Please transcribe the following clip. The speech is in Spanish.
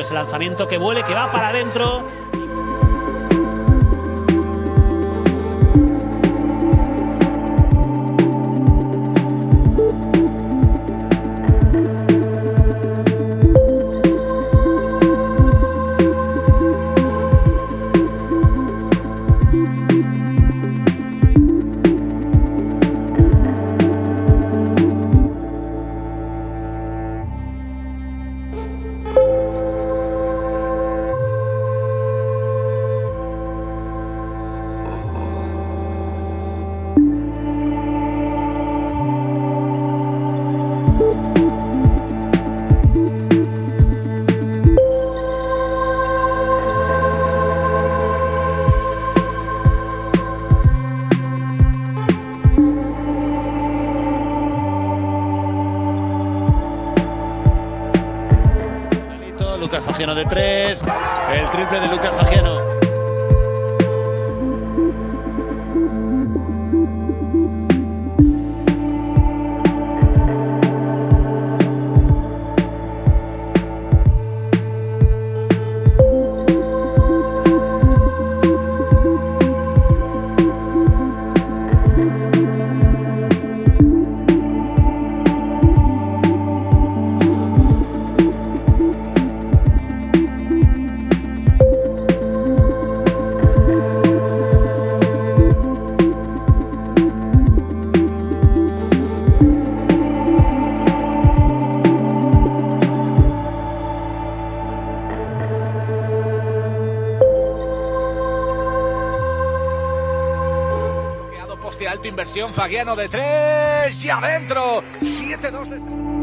ese lanzamiento que vuele, que va para adentro. Lucas Fagiano de tres, el triple de Lucas Fagiano. Poste alto, inversión, Fagiano de tres y adentro. 7-2 de...